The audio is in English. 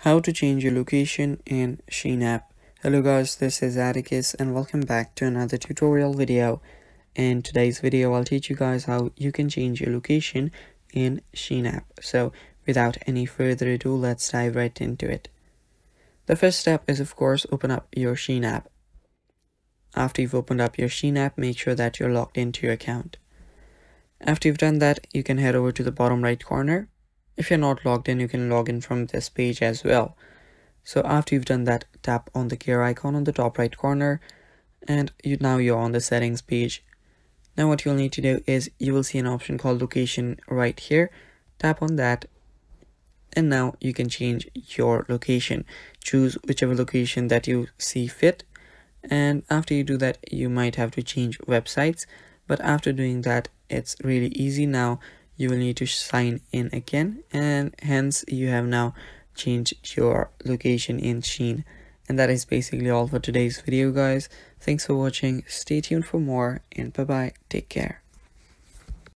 How to change your location in Shein app. Hello guys, this is Atticus and welcome back to another tutorial video. In today's video, I'll teach you guys how you can change your location in Shein app. So without any further ado, let's dive right into it. The first step is of course open up your Shein app. After you've opened up your Shein app, make sure that you're logged into your account. After you've done that, you can head over to the bottom right corner if you're not logged in, you can log in from this page as well. So after you've done that, tap on the gear icon on the top right corner and you now you're on the settings page. Now what you'll need to do is you will see an option called location right here. Tap on that and now you can change your location. Choose whichever location that you see fit and after you do that you might have to change websites but after doing that it's really easy now you will need to sign in again and hence you have now changed your location in Shein. and that is basically all for today's video guys. Thanks for watching. Stay tuned for more and bye bye take care